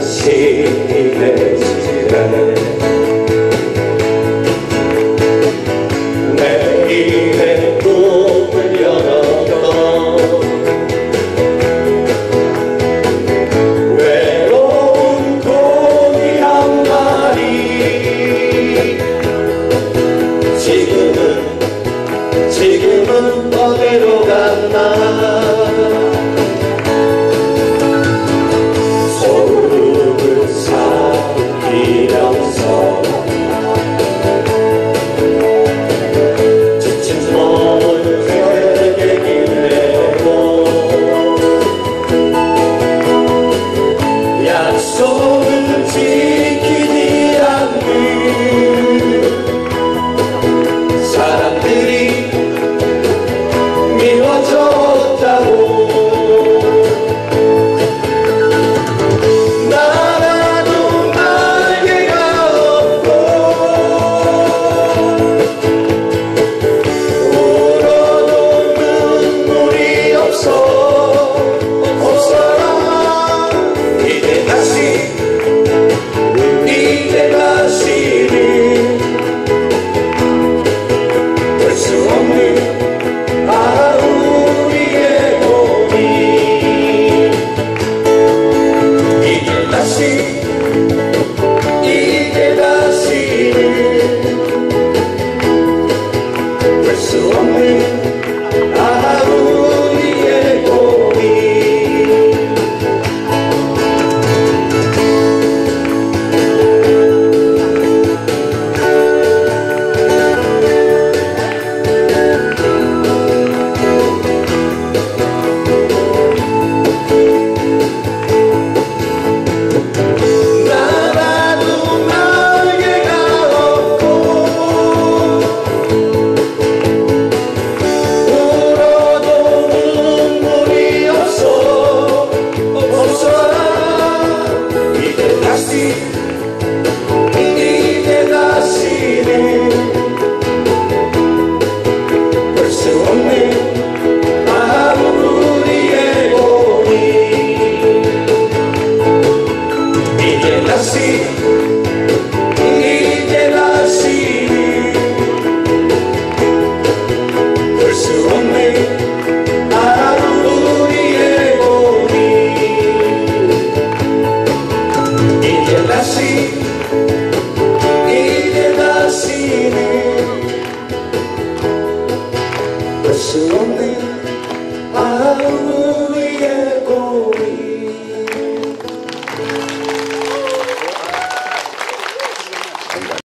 Sing ろがない así y queda sin él. Pues donde aún llegó.